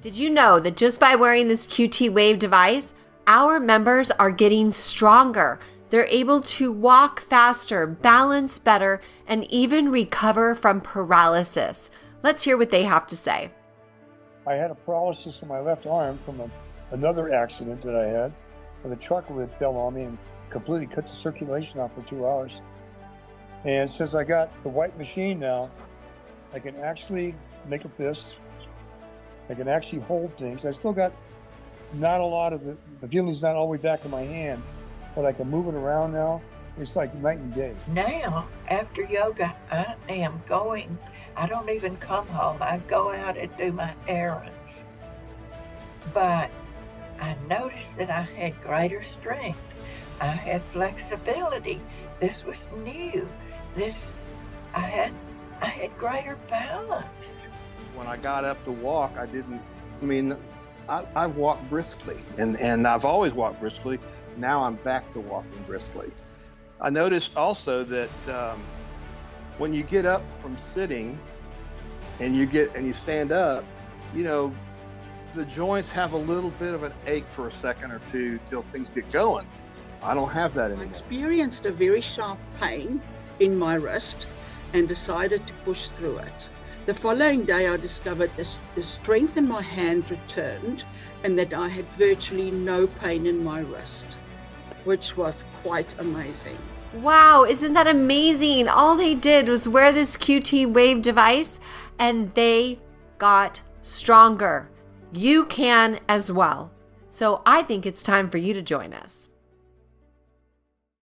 Did you know that just by wearing this QT Wave device, our members are getting stronger? They're able to walk faster, balance better, and even recover from paralysis. Let's hear what they have to say. I had a paralysis in my left arm from a, another accident that I had. Where the truck lid fell on me and completely cut the circulation off for two hours. And since I got the white machine now, I can actually make a fist. I can actually hold things. I still got not a lot of the, the feeling's not all the way back in my hand, but I can move it around now. It's like night and day. Now, after yoga, I am going. I don't even come home. I go out and do my errands. But I noticed that I had greater strength. I had flexibility. This was new. This I had I had greater balance. When I got up to walk, I didn't I mean I, I walked briskly and, and I've always walked briskly. Now I'm back to walking briskly. I noticed also that um, when you get up from sitting and you get and you stand up, you know, the joints have a little bit of an ache for a second or two till things get going. I don't have that anymore. I experienced a very sharp pain in my wrist and decided to push through it. The following day, I discovered this, the strength in my hand returned and that I had virtually no pain in my wrist, which was quite amazing. Wow, isn't that amazing? All they did was wear this QT Wave device and they got stronger. You can as well. So I think it's time for you to join us.